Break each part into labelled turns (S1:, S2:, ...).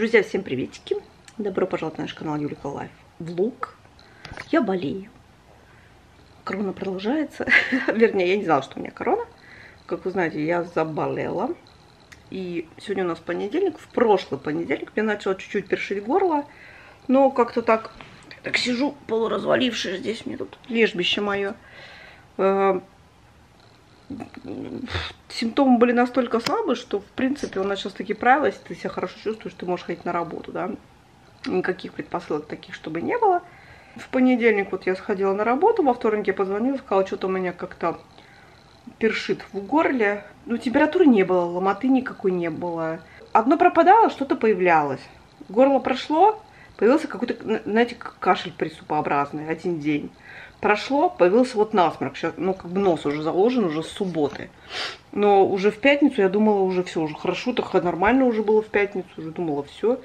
S1: Друзья, всем приветики! Добро пожаловать на наш канал Юлика Life Vlog. Я болею. Корона продолжается. Вернее, я не знала, что у меня корона. Как вы знаете, я заболела. И сегодня у нас понедельник. В прошлый понедельник мне начало чуть-чуть першить горло. Но как-то так, так сижу полуразвалившись здесь. Мне тут лежбище мое. Симптомы были настолько слабые, что, в принципе, у нас сейчас такие правила, ты себя хорошо чувствуешь, ты можешь ходить на работу, да. Никаких предпосылок таких, чтобы не было. В понедельник вот я сходила на работу, во вторник я позвонила, сказала, что-то у меня как-то першит в горле. Ну, температуры не было, ломоты никакой не было. Одно пропадало, что-то появлялось. Горло прошло, появился какой-то, знаете, кашель приступообразный один день прошло, появился вот насморк. Сейчас, ну, как бы нос уже заложен уже с субботы. Но уже в пятницу я думала, уже все, уже хорошо, так нормально уже было в пятницу, уже думала, все.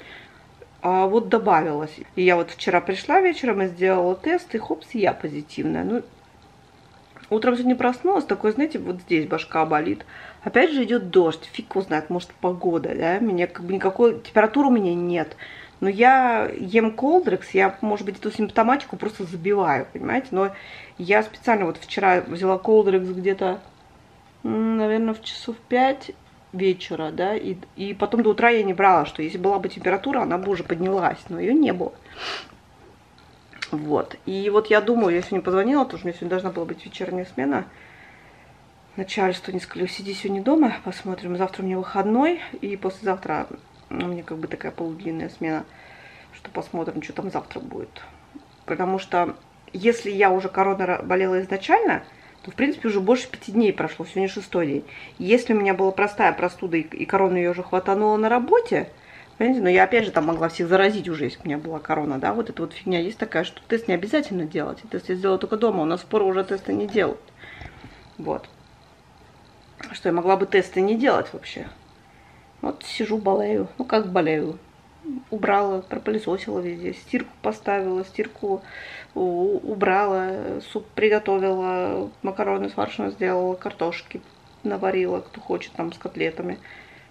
S1: А вот добавилось. И я вот вчера пришла вечером и сделала тест, и хопс, я позитивная. Ну, утром сегодня проснулась, такой, знаете, вот здесь башка болит. Опять же идет дождь, фиг его знает, может погода, да, меня как бы никакой, температуры у меня нет. Но я ем колдрекс, я, может быть, эту симптоматику просто забиваю, понимаете? Но я специально вот вчера взяла колдрекс где-то, наверное, в часов 5 вечера, да, и, и потом до утра я не брала, что если была бы температура, она бы уже поднялась, но ее не было. Вот, и вот я думаю, я сегодня позвонила, потому что у меня сегодня должна была быть вечерняя смена, начальство не сказали, сиди сегодня дома, посмотрим, завтра у меня выходной, и послезавтра у меня как бы такая полудлинная смена, что посмотрим, что там завтра будет. Потому что если я уже корона болела изначально, то, в принципе, уже больше пяти дней прошло, сегодня шестой день. Если у меня была простая простуда, и корона ее уже хватанула на работе, понимаете, но я опять же там могла всех заразить уже, если у меня была корона, да, вот эта вот фигня есть такая, что тест не обязательно делать, тест я сделала только дома, у нас споры уже тесты не делают. Вот. Что я могла бы тесты не делать вообще. Вот сижу, болею. Ну, как болею. Убрала, пропылесосила везде, стирку поставила, стирку убрала, суп приготовила, макароны с фаршем сделала, картошки наварила, кто хочет, там, с котлетами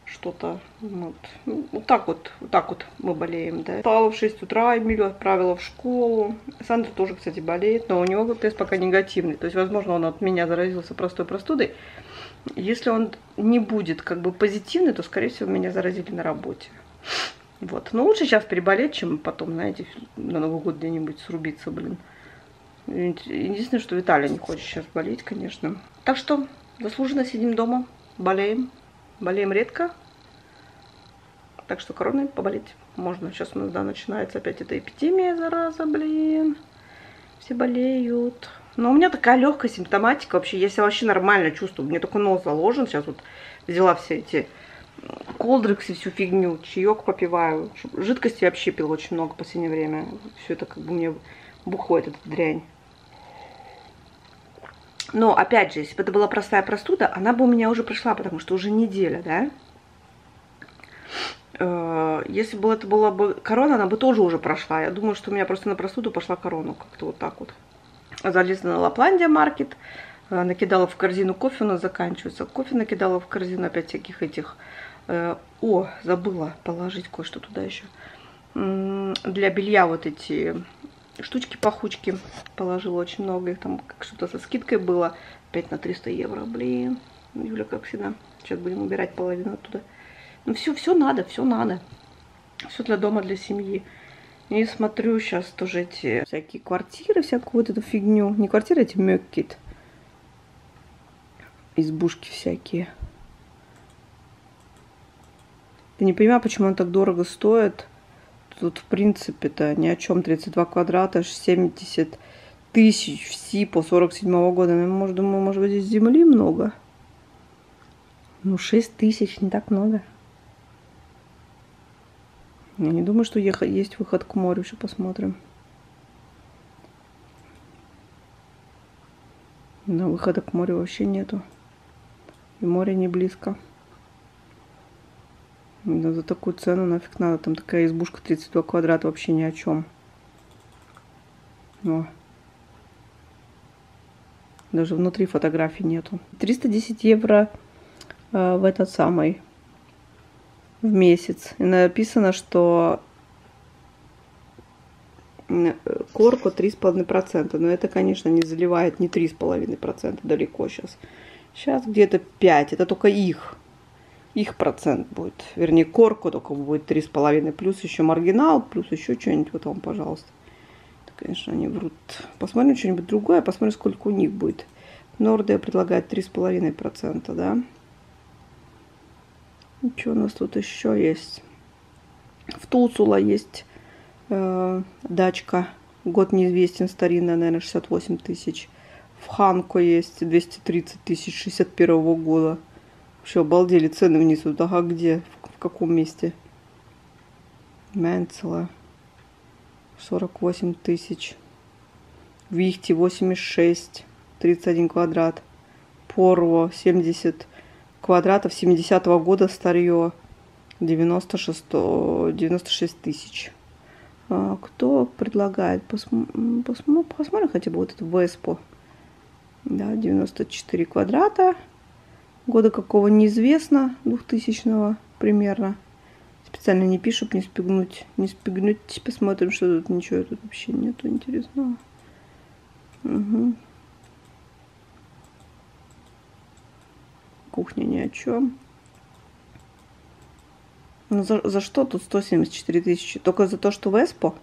S1: что-то. Вот. Ну, вот так вот, вот так вот мы болеем, да. Встала в 6 утра, Эмилию отправила в школу. Сандра тоже, кстати, болеет, но у него тест пока негативный. То есть, возможно, он от меня заразился простой простудой. Если он не будет как бы позитивный, то, скорее всего, меня заразили на работе. Вот. Но лучше сейчас переболеть, чем потом, знаете, на Новый год где-нибудь срубиться, блин. Единственное, что Виталий не хочет сейчас болеть, конечно. Так что заслуженно сидим дома, болеем. Болеем редко. Так что короной поболеть можно. Сейчас у нас, да, начинается опять эта эпидемия, зараза, блин. Все болеют. Но у меня такая легкая симптоматика вообще. Я себя вообще нормально чувствую. Мне только нос заложен. Сейчас вот взяла все эти колдрексы, всю фигню, чаек попиваю. Жидкости вообще пила очень много в последнее время. Все это как бы мне бухает, эта дрянь. Но, опять же, если бы это была простая простуда, она бы у меня уже прошла, потому что уже неделя, да? Э, если бы это была бы корона, она бы тоже уже прошла. Я думаю, что у меня просто на простуду пошла корона, как-то вот так вот залезла на Лапландия маркет, э, накидала в корзину кофе, у нас заканчивается. Кофе накидала в корзину опять всяких этих... Э, о, забыла положить кое-что туда еще. Для белья вот эти штучки-пахучки положила очень много. Их там что-то со скидкой было. Опять на 300 евро, блин. Юля, как всегда. Сейчас будем убирать половину оттуда. Ну все, все надо, все надо. Все для дома, для семьи. И смотрю сейчас тоже эти всякие квартиры, всякую вот эту фигню. Не квартиры, эти мёккит. Избушки всякие. Я не понимаю, почему он так дорого стоит. Тут, в принципе-то, ни о чем. 32 квадрата, 70 тысяч в СИПО 47 -го года. Ну, может, думаю, может быть, здесь земли много. Ну, 6 тысяч, не так много. Я не думаю, что есть выход к морю. Еще посмотрим. Но выхода к морю вообще нету. И море не близко. Да за такую цену нафиг надо. Там такая избушка 32 квадрата вообще ни о чем. О. Даже внутри фотографий нету. 310 евро э, в этот самый в месяц. И написано, что корку 3,5%. Но это, конечно, не заливает не 3,5% далеко сейчас. Сейчас где-то 5. Это только их. Их процент будет. Вернее, корку только будет 3,5. Плюс еще маргинал, плюс еще что-нибудь. Вот вам, пожалуйста. Это, конечно, они врут. Посмотрим что-нибудь другое. Посмотрим, сколько у них будет. Нордия предлагает 3,5%, да? Что у нас тут еще есть? В Тулсула есть э, дачка. Год неизвестен, старинная, наверное, 68 тысяч. В Ханко есть 230 тысяч 61 -го года. Вообще обалдели, цены вниз. Вот, ага, где? В, в каком месте? Менцела. 48 тысяч. Вихти 86. 31 квадрат. Порво 70 квадратов 70 -го года старье. 96, 96 тысяч. А, кто предлагает? Посм... Посм... Посмотрим хотя бы вот эту Веспу. Да, 94 квадрата. Года какого неизвестно, 2000 примерно. Специально не пишут, не спигнуть. Не спигнуть. Посмотрим, что тут. Ничего тут вообще нету интересного. Угу. Кухня ни о чем. Ну за, за что тут 174 тысячи? Только за то, что Веспо?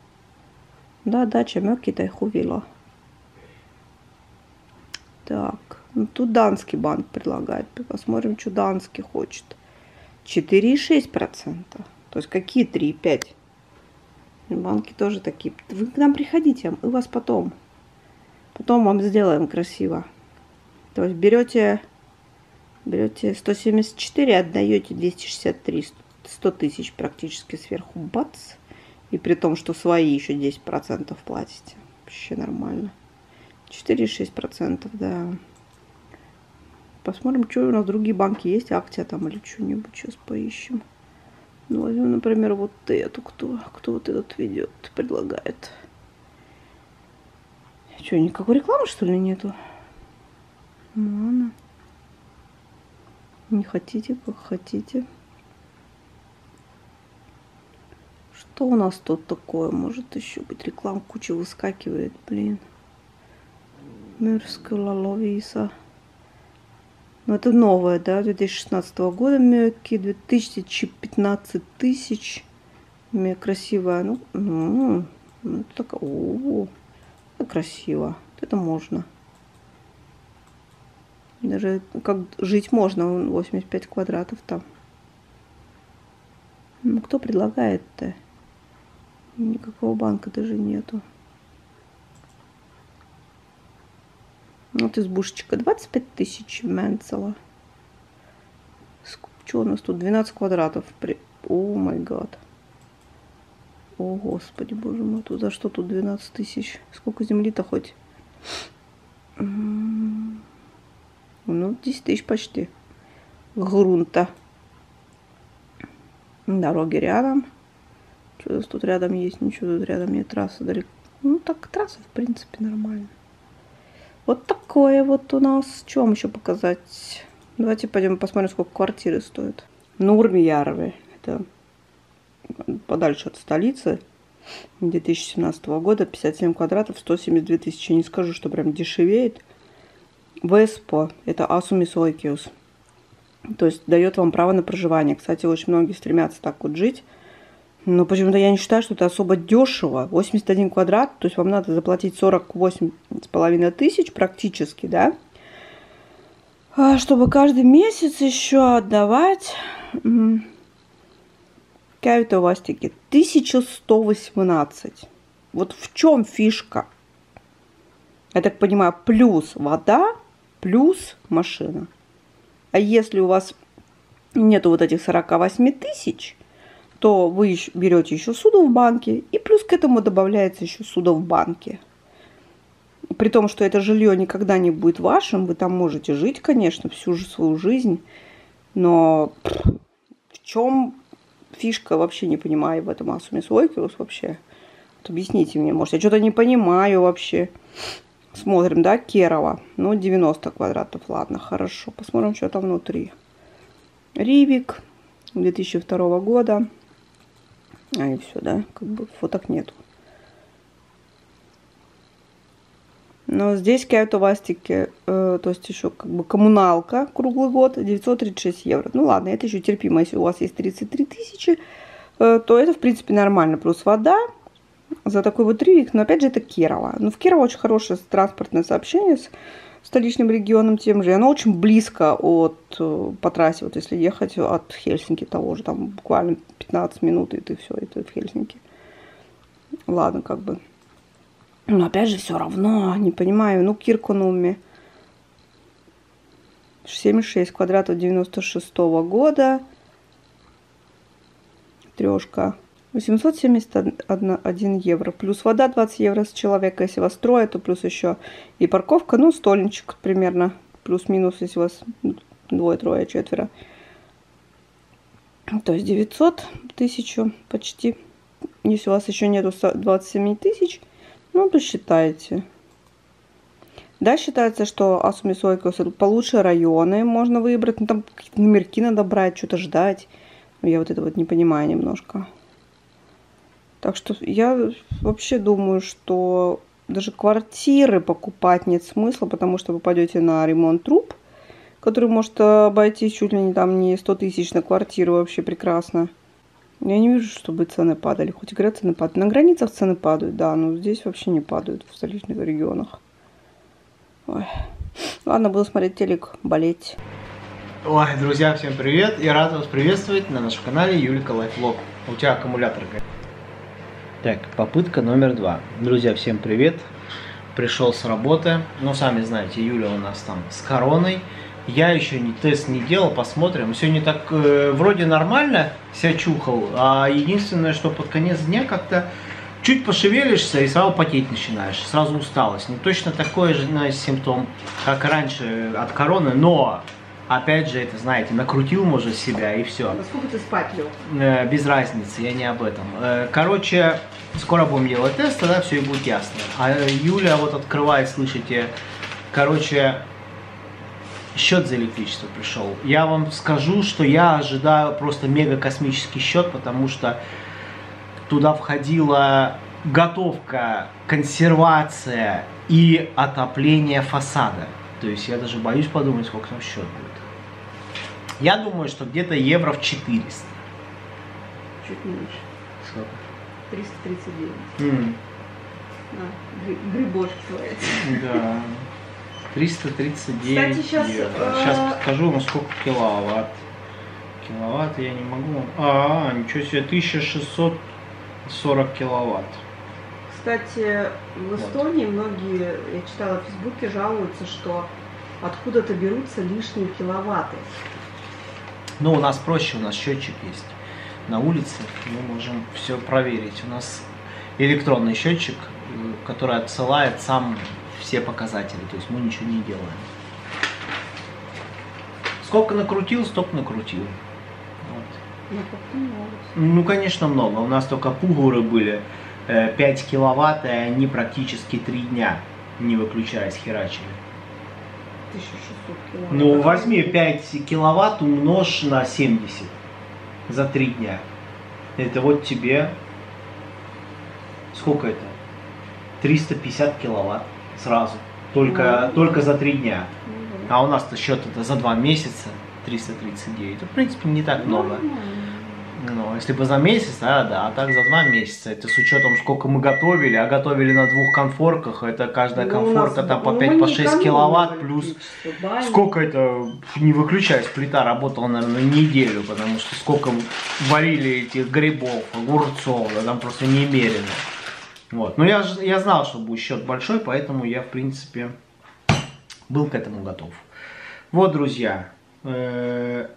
S1: Да, дача Мёкита их увела. Так, ну тут Данский банк предлагает. Посмотрим, что Данский хочет. 4,6%. То есть какие 3,5%? Банки тоже такие. Вы к нам приходите, мы вас потом. Потом вам сделаем красиво. То есть берете, берете 174, отдаете 263. 100 тысяч практически сверху, бац. И при том, что свои еще 10% платите. Вообще нормально. 4,6%, да. Посмотрим, что у нас другие банки есть, акция там или что-нибудь. Сейчас поищем. Ну, возьмем, например, вот эту, кто, кто вот этот ведет, предлагает. Что, никакой рекламы, что ли, нету? Ну, ладно. Не хотите, как хотите. Что у нас тут такое? Может еще быть реклам куча выскакивает, блин. Мюрская Лаловиса. Ну, это новое, да, 2016 года Мёки, 2015 тысяч. Мне красивая, ну, ну, ну так, о, это красиво, это можно. Даже как жить можно, 85 квадратов там. Ну, кто предлагает-то? Никакого банка даже нету. Вот избушечка. 25 тысяч Менцела. Что у нас тут? 12 квадратов. О май гад. О, господи, боже мой. Тут за что тут 12 тысяч? Сколько земли-то хоть? Ну, 10 тысяч почти. Грунта. Дороги рядом. Что тут рядом есть? Ничего тут рядом нет. Трасса далеко. Ну, так трасса, в принципе, нормально. Вот такое вот у нас. Что вам еще показать? Давайте пойдем посмотрим, сколько квартиры стоят. Нурмиярве. Это подальше от столицы. 2017 года. 57 квадратов, 172 тысячи. Не скажу, что прям дешевеет. Веспо. Это Асумис Ойкиус. То есть дает вам право на проживание. Кстати, очень многие стремятся так вот жить. Но почему-то я не считаю, что это особо дешево. 81 квадрат, то есть вам надо заплатить 48 с половиной тысяч практически, да? А чтобы каждый месяц еще отдавать... Какая это у вас тикет? 1118. Вот в чем фишка? Я так понимаю, плюс вода, плюс машина. А если у вас нету вот этих 48 тысяч, то вы берете еще суду в банке, и плюс к этому добавляется еще суда в банке. При том, что это жилье никогда не будет вашим, вы там можете жить, конечно, всю же свою жизнь, но в чем фишка, вообще не понимаю в этом Асуме Сойкиус вообще. Вот объясните мне, может, я что-то не понимаю вообще. Смотрим, да, Керова. Ну, 90 квадратов, ладно, хорошо. Посмотрим, что там внутри. Ривик, 2002 года. А и все, да, как бы фоток нету. Но здесь Киото Вастики, э, то есть еще как бы коммуналка круглый год, 936 евро. Ну ладно, это еще терпимо, если у вас есть 33 тысячи, э, то это в принципе нормально. Плюс вода за такой вот ривик, но опять же это Кирова. Ну в Кирово очень хорошее транспортное сообщение с столичным регионом тем же. И оно очень близко от, э, по трассе, вот если ехать от Хельсинки того же, там буквально 15 минут, и ты все, ты в Хельсинки. Ладно, как бы. Но опять же, все равно, не понимаю. Ну, Кирконуми. 76 квадратов 96 года. Трешка. 871 евро. Плюс вода 20 евро с человека. Если вас трое, то плюс еще и парковка. Ну, стольничек примерно. Плюс-минус, если вас двое, трое, четверо. То есть 900, тысячу почти. Если у вас еще нету 27 тысяч, ну, то считайте. Да, считается, что Асумисойка получше районы можно выбрать. Ну, там какие-то номерки надо брать, что-то ждать. Я вот это вот не понимаю немножко. Так что я вообще думаю, что даже квартиры покупать нет смысла, потому что вы пойдете на ремонт труб, который может обойтись чуть ли не там не 100 тысяч на квартиру вообще прекрасно. Я не вижу, чтобы цены падали. Хоть говорят, цены падают. На границах цены падают, да, но здесь вообще не падают в столичных регионах. Ой. Ладно, буду смотреть телек, болеть.
S2: Ой, друзья, всем привет! Я рад вас приветствовать на нашем канале Юлика Лайфлог. У тебя аккумулятор горит. Так, попытка номер два. Друзья, всем привет! Пришел с работы. Ну, сами знаете, Юля у нас там с короной. Я еще не тест не делал, посмотрим. Сегодня так э, вроде нормально себя чухал, а единственное, что под конец дня как-то чуть пошевелишься и сразу потеть начинаешь, сразу усталость. Ну, точно такой же знаете, симптом, как раньше от короны, но опять же, это, знаете, накрутил, может, себя и все.
S1: Насколько ты спать лег?
S2: Э, без разницы, я не об этом. Э, короче, скоро будем делать тест, тогда все и будет ясно. А Юля вот открывает, слышите, короче, счет за электричество пришел. Я вам скажу, что я ожидаю просто мега космический счет, потому что туда входила готовка, консервация и отопление фасада. То есть я даже боюсь подумать, сколько там счет будет. Я думаю, что где-то евро в 400.
S1: Чуть меньше.
S2: Сколько?
S1: 339.
S2: М,
S1: На, грибош называется.
S2: Да. 339
S1: Кстати, щас,
S2: евро.
S1: э,
S2: Сейчас скажу, на сколько киловатт. Киловатт я не могу. А, ничего себе, 1640 киловатт.
S1: Кстати, в Эстонии многие, я читала в Фейсбуке, жалуются, что откуда-то берутся лишние киловатты.
S2: Ну, у нас проще, у нас счетчик есть. На улице мы можем все проверить. У нас электронный счетчик, э, который отсылает сам все показатели. То есть мы ничего не делаем. Сколько накрутил, столько накрутил. Вот.
S1: Ну.
S2: Ну, конечно, много. У нас только пугуры были 5 киловатт, и они практически 3 дня, не выключаясь, херачили.
S1: 1600 киловатт.
S2: Ну, возьми 5 киловатт умножь на 70 за 3 дня. Это вот тебе... Сколько это? 350 киловатт сразу. Только,
S1: Ну.
S2: только за 3 дня.
S1: Мгм.
S2: А у нас-то счет это за 2 месяца 339. Это, в принципе, не так много.
S1: Нормально.
S2: Ну, если бы за месяц, да, да, а так за два месяца. Это с учетом, сколько мы готовили, а готовили на двух конфорках, это каждая
S1: Ну, у нас-
S2: конфорка там по
S1: ну,
S2: 5
S1: мы
S2: по
S1: не
S2: 6
S1: экономим
S2: киловатт, плюс
S1: да,
S2: сколько это, не выключаясь, плита работала, наверное, неделю, потому что сколько варили этих грибов, огурцов, да, там просто немерено. Вот. Но я, я знал, что будет счет большой, поэтому я, в принципе, был к этому готов. Вот, друзья, э,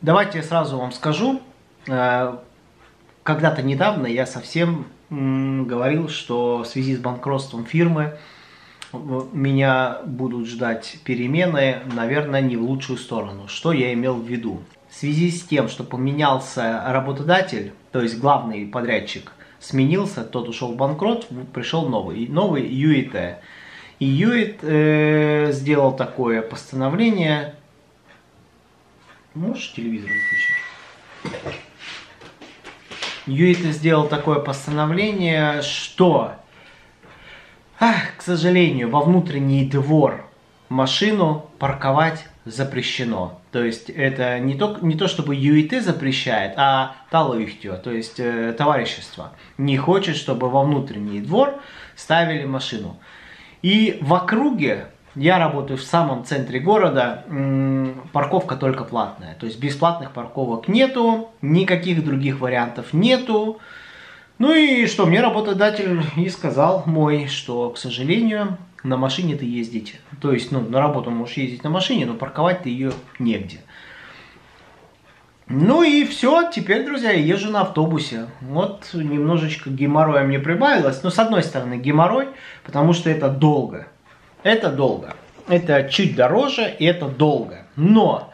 S2: давайте я сразу вам скажу. Э, Когда-то недавно я совсем говорил, что в связи с банкротством фирмы меня будут ждать перемены, наверное, не в лучшую сторону. Что я имел в виду? В связи с тем, что поменялся работодатель, то есть главный подрядчик, сменился, тот ушел в банкрот, пришел новый, новый ЮИТ. И ЮИТ э, сделал такое постановление. Можешь телевизор выключить? ЮИТ сделал такое постановление, что, ах, к сожалению, во внутренний двор машину парковать запрещено. То есть это не то, не то чтобы ЮИТ запрещает, а талыхтё, то есть э, товарищество. Не хочет, чтобы во внутренний двор ставили машину. И в округе, я работаю в самом центре города, парковка только платная. То есть бесплатных парковок нету, никаких других вариантов нету. Ну и что, мне работодатель и сказал мой, что, к сожалению, на машине ты ездить. То есть, ну, на работу можешь ездить на машине, но парковать ты ее негде. Ну и все, теперь, друзья, я езжу на автобусе. Вот немножечко геморроя мне прибавилось. Но с одной стороны геморрой, потому что это долго. Это долго. Это чуть дороже и это долго. Но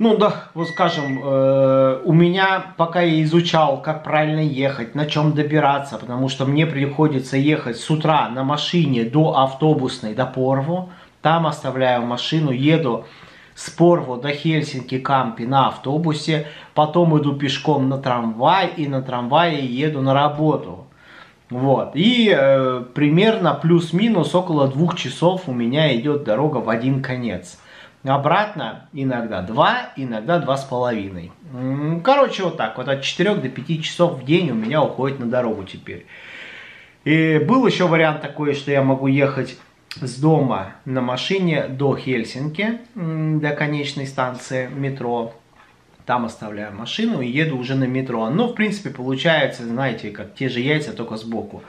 S2: ну да, вот скажем, э, у меня, пока я изучал, как правильно ехать, на чем добираться, потому что мне приходится ехать с утра на машине до автобусной, до Порву, там оставляю машину, еду с Порву до Хельсинки Кампи на автобусе, потом иду пешком на трамвай и на трамвае еду на работу. Вот. И э, примерно плюс-минус около двух часов у меня идет дорога в один конец. Обратно иногда 2, иногда два с половиной. Короче, вот так. Вот от 4 до 5 часов в день у меня уходит на дорогу теперь. И был еще вариант такой, что я могу ехать с дома на машине до Хельсинки, до конечной станции метро. Там оставляю машину и еду уже на метро. Но, в принципе, получается, знаете, как те же яйца, только сбоку.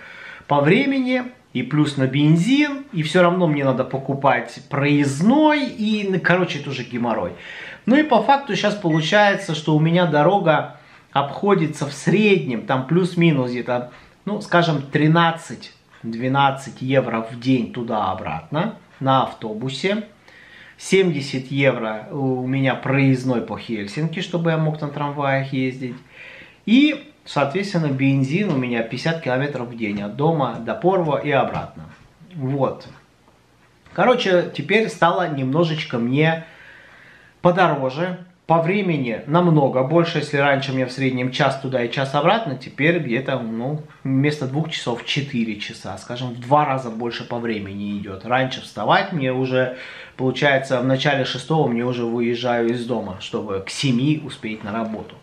S2: По времени и плюс на бензин, и все равно мне надо покупать проездной, и, ну, короче, это уже геморрой. Ну и по факту сейчас получается, что у меня дорога обходится в среднем, там плюс-минус где-то, ну, скажем, 13-12 евро в день туда-обратно на автобусе. 70 евро у меня проездной по Хельсинки, чтобы я мог на трамваях ездить. И Соответственно, бензин у меня 50 километров в день от дома до Порва и обратно. Вот. Короче, теперь стало немножечко мне подороже. По времени намного больше, если раньше мне в среднем час туда и час обратно, теперь где-то, ну, вместо двух часов 4 часа, скажем, в два раза больше по времени идет. Раньше вставать мне уже, получается, в начале шестого мне уже выезжаю из дома, чтобы к 7 успеть на работу.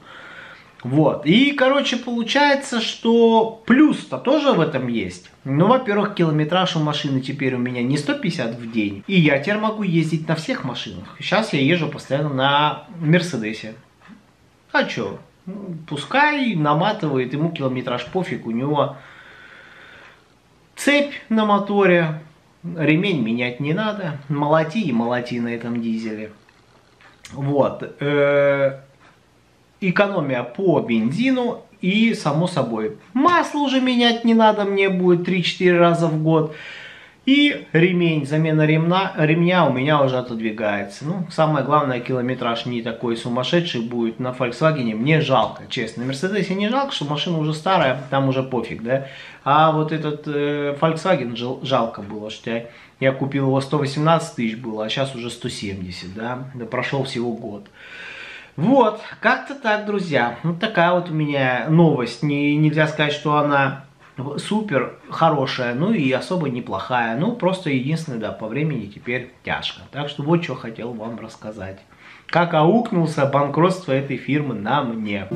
S2: Вот. И, короче, получается, что плюс-то тоже в этом есть. Ну, во-первых, километраж у машины теперь у меня не 150 в день. И я теперь могу ездить на всех машинах. Сейчас я езжу постоянно на Мерседесе. А что? Пускай наматывает, ему километраж пофиг, у него цепь на моторе, ремень менять не надо, молоти и молоти на этом дизеле. Вот. Э, экономия по бензину и, само собой, масло уже менять не надо, мне будет 3-4 раза в год. И ремень, замена ремня, ремня у меня уже отодвигается. Ну, самое главное, километраж не такой сумасшедший будет на Volkswagen. Мне жалко, честно. На Мерседесе не жалко, что машина уже старая, там уже пофиг, да. А вот этот э, Volkswagen жал, жалко было, что я, я купил его 118 тысяч было, а сейчас уже 170, да. Да прошел всего год. Вот, как-то так, друзья. Вот такая вот у меня новость. Не, нельзя сказать, что она супер хорошая, ну и особо неплохая. Ну, просто единственное, да, по времени теперь тяжко. Так что вот что хотел вам рассказать. Как аукнулся банкротство этой фирмы на мне.